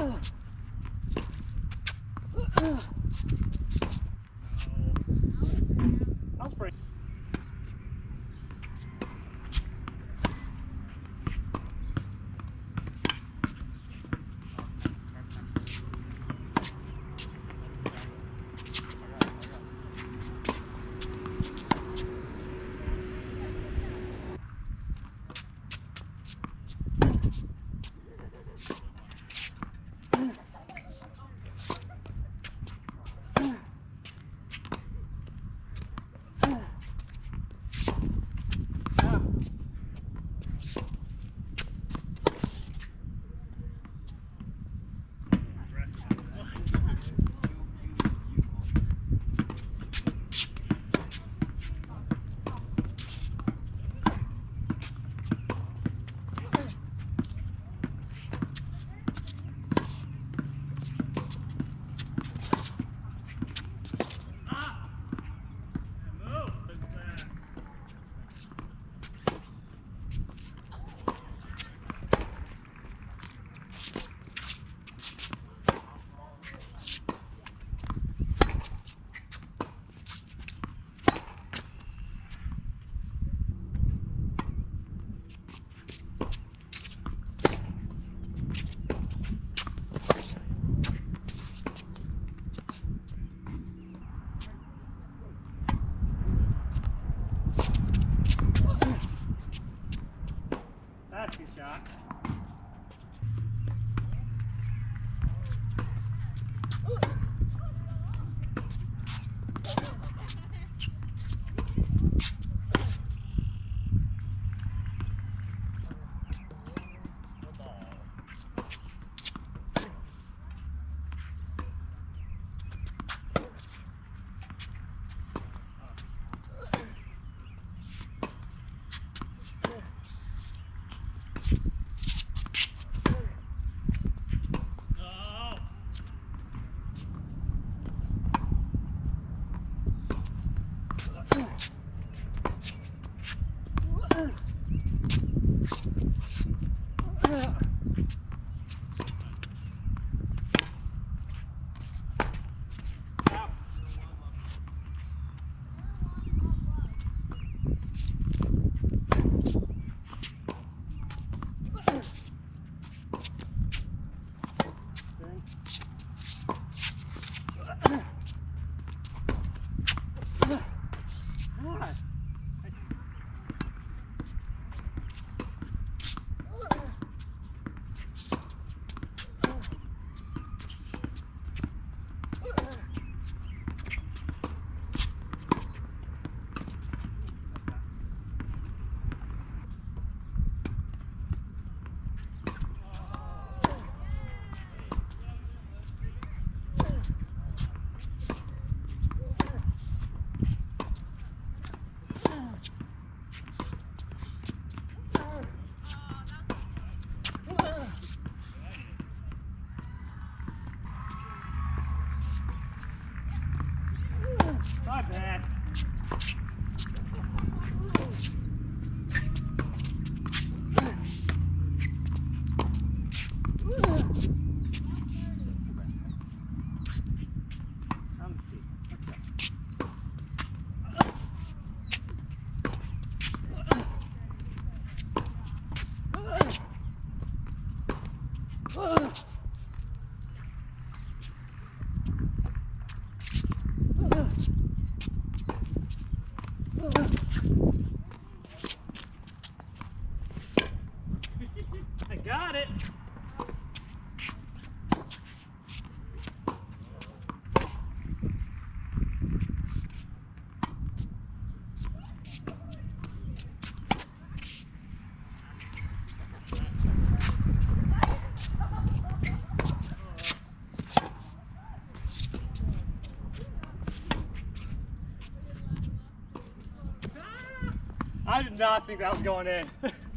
Ugh. That's not think that was going in.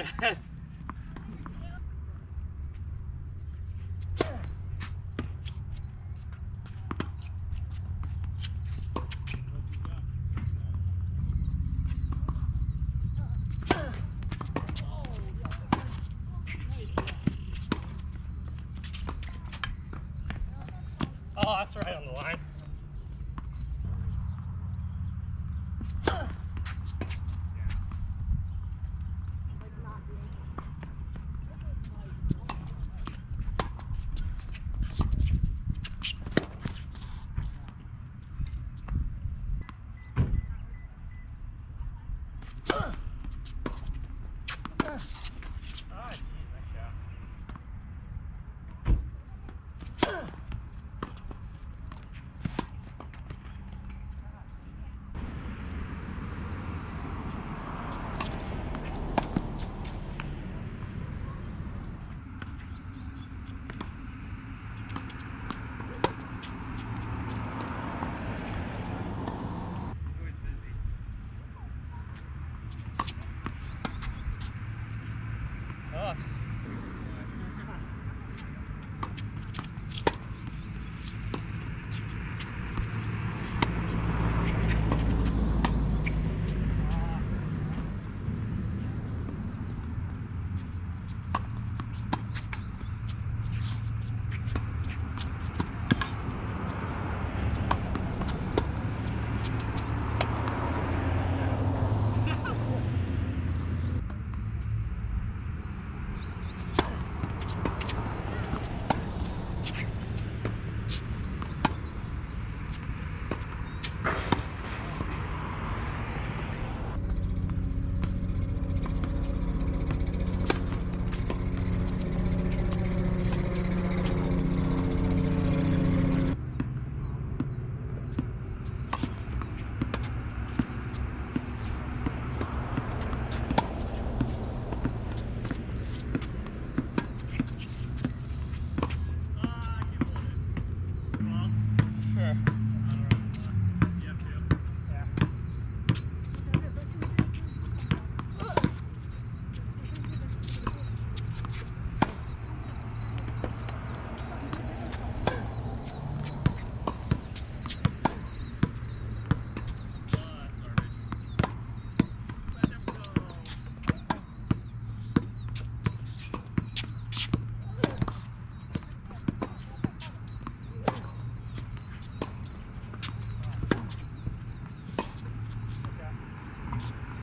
Oh, that's right on the line.